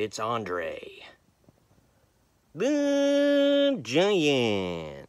It's Andre. The Giant.